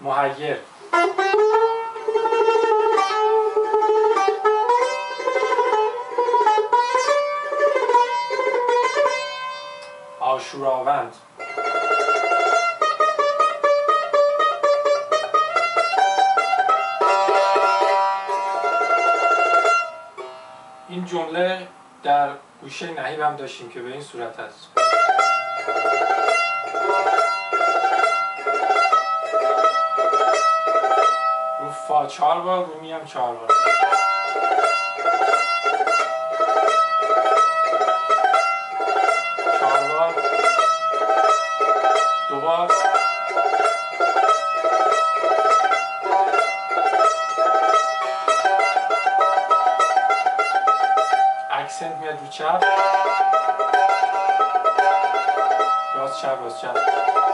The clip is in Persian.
محیر آشوراوند. این جمله در گوشه نهیب هم داشتیم که به این صورت هست. فا چهار بار رو می هم چهار بار. چهار بار دو بار. اکسنت میاد رو چپ. راست چپ راست چپ.